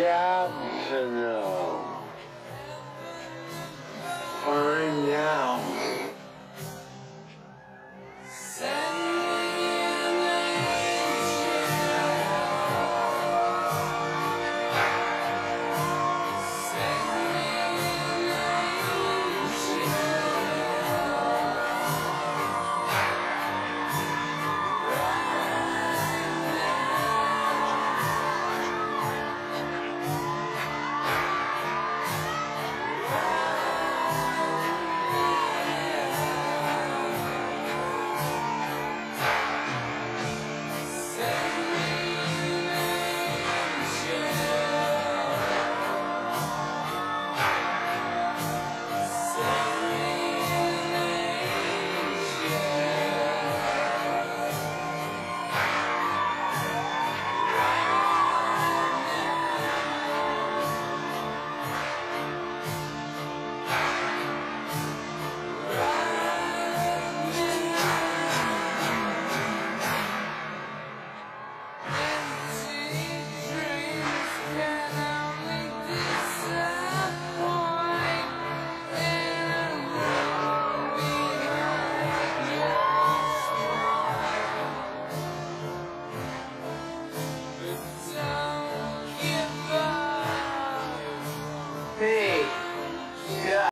do